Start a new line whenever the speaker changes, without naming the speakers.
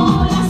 Oh,